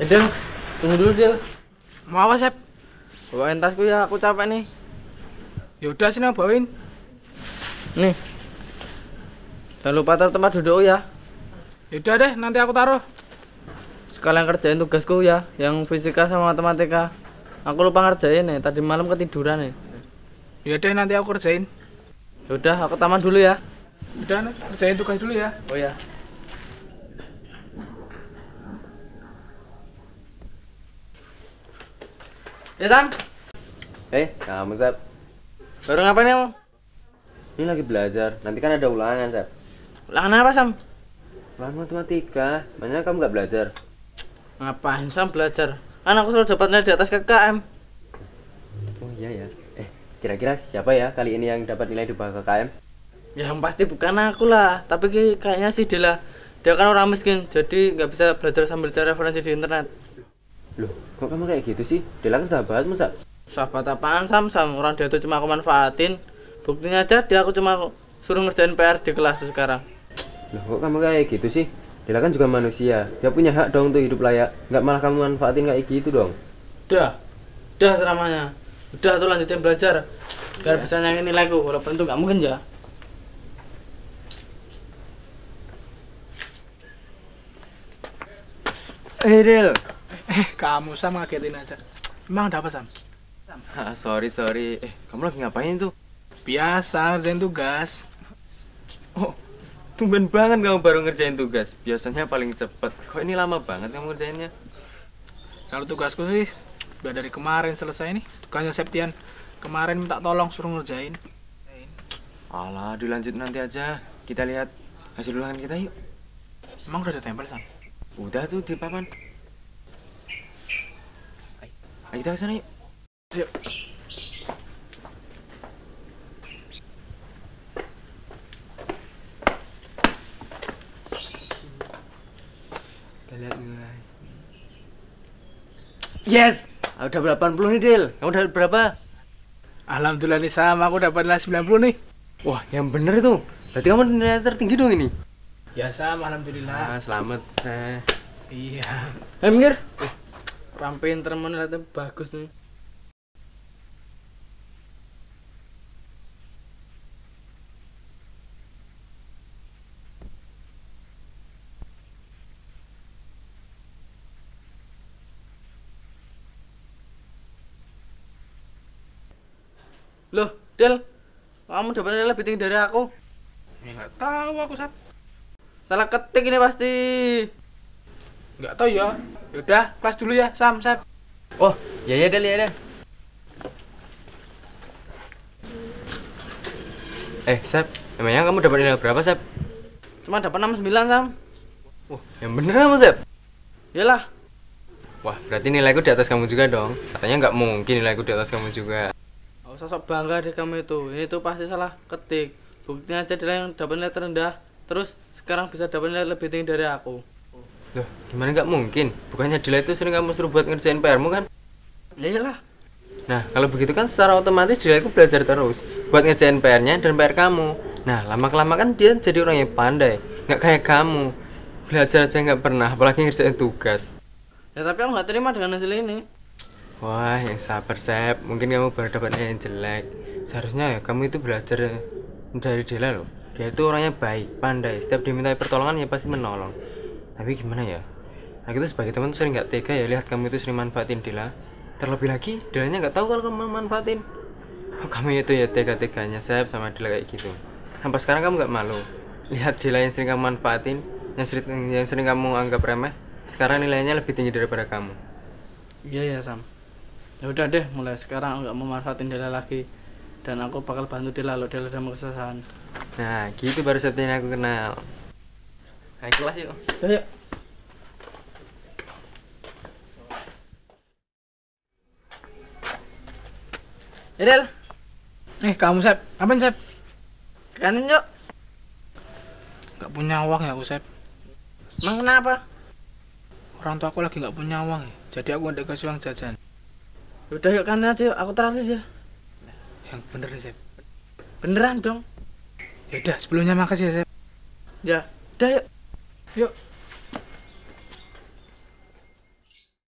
Del, tunggu dulu Del. Mau apa, Sep? Bawain tasku ya, aku capek nih. Yaudah sini aku bawain. Nih. Jangan lupa taruh tempat duduk ya. Yaudah deh, nanti aku taruh. Sekalian kerjain tugasku ya, yang fisika sama matematika. Aku lupa ngerjain nih, tadi malam ketiduran nih. Ya deh, nanti aku kerjain. Yaudah, aku taman dulu ya. Udah, kerjain tugas dulu ya. Oh ya. Ya Sam, Eh, kamu Sep. baru ngapain kamu? Ini lagi belajar. Nanti kan ada ulangan, Sep. Ulangan apa Sam? Ulangan matematika. Makanya kamu nggak belajar. Ngapain Sam belajar? Kan aku selalu dapatnya di atas KKM. Oh iya ya. Eh, kira-kira siapa ya kali ini yang dapat nilai di bawah KKM? Ya yang pasti bukan aku lah, tapi kayaknya sih dia Dia kan orang miskin, jadi nggak bisa belajar sambil cari referensi di internet. Loh, kok kamu kayak gitu sih? Dela kan sahabatmu, Sep. Sahabat apaan Sam? Sam orang dia tuh cuma aku manfaatin. Buktinya aja dia aku cuma suruh ngerjain PR di kelas tuh sekarang. Loh, kok kamu kayak gitu sih? Dela kan juga manusia. Dia punya hak dong untuk hidup layak. Nggak malah kamu manfaatin kayak gitu dong. Udah, udah selamanya. Udah tuh lanjutin belajar biar bisa nyangin nilaiku walaupun itu nggak mungkin ya. Eh, Del. Eh, kamu Sam ngagetin aja. Emang ada apa, Sam? Ah, sorry, sorry. Eh, kamu lagi ngapain tuh? Biasa, ngerjain tugas. Oh, tumben banget kamu baru ngerjain tugas. Biasanya paling cepet. Kok ini lama banget kamu ngerjainnya? Kalau tugasku sih udah dari kemarin selesai nih. Tugasnya Septian. Kemarin minta tolong suruh ngerjain. Alah, dilanjut nanti aja. Kita lihat hasil ulangan kita yuk. Emang udah ada tempel, Sam? Udah tuh di papan. Ayo kita ke sana yuk. Yuk. Kita lihat nilai. Yes! Aku udah 80 nih, Del. Kamu udah berapa? Alhamdulillah nih Sam, aku dapat nilai 90 nih. Wah, yang bener itu. Berarti kamu nilai tertinggi dong ini. Ya Sam, alhamdulillah. Ah, selamat, saya. Iya. Eh minggir. Orang pinter menilainya bagus nih. Loh, Del, kamu dapat nilai lebih tinggi dari aku. Ya nggak tahu aku Sam. Salah ketik ini pasti. Nggak tahu ya. Yaudah, kelas dulu ya, Sam, Sam. Oh, ya ya, Del, ya Del. Eh, Sep, emangnya kamu dapat nilai berapa, Sep? Cuma dapat 69, Sam. Wah, yang bener kamu, Sep? Yalah, Wah, berarti nilaiku di atas kamu juga dong. Katanya nggak mungkin nilaiku di atas kamu juga. Gak usah sok bangga deh kamu itu. Ini tuh pasti salah ketik. Buktinya aja dia yang dapat nilai terendah. Terus sekarang bisa dapat nilai lebih tinggi dari aku. Loh, gimana nggak mungkin? Bukannya Dila itu sering kamu suruh buat ngerjain PR-mu kan? Ya iyalah. Nah, kalau begitu kan secara otomatis Dila itu belajar terus buat ngerjain PR-nya dan PR kamu. Nah, lama-kelamaan kan dia jadi orang yang pandai. Nggak kayak kamu. Belajar aja nggak pernah, apalagi ngerjain tugas. Ya tapi aku nggak terima dengan hasil ini. Wah, yang sabar, Sep. Mungkin kamu baru dapat nilai yang jelek. Seharusnya ya kamu itu belajar dari Dela loh. Dia itu orangnya baik, pandai. Setiap diminta pertolongan ya pasti menolong. Tapi gimana ya? Aku tuh sebagai teman sering nggak tega ya lihat kamu itu sering manfaatin Dela. Terlebih lagi, Delanya nggak tahu kalau kamu manfaatin. Oh, kamu itu ya tega-teganya Sep sama Dela kayak gitu. Sampai sekarang kamu nggak malu. Lihat Dela yang sering kamu manfaatin, yang sering yang sering kamu anggap remeh, sekarang nilainya lebih tinggi daripada kamu. Iya ya Sam. Ya udah deh, mulai sekarang nggak mau manfaatin Dela lagi. Dan aku bakal bantu Dela lo Dela dalam kesusahan. Nah, gitu baru yang aku kenal. Ayo kelas yuk. Ya, yuk. Ya Del, Eh, kamu, Sep. Apain, Sep? kanin yuk. Nggak punya uang ya aku, Sep. Emang kenapa? Orang tua aku lagi nggak punya uang ya. Jadi aku nggak kasih uang jajan. Ya Udah yuk kanin aja yuk, aku terakhir aja. Yang bener, Sep. Beneran dong. Ya udah, sebelumnya makasih ya, Sep. Ya, udah yuk. Yuk.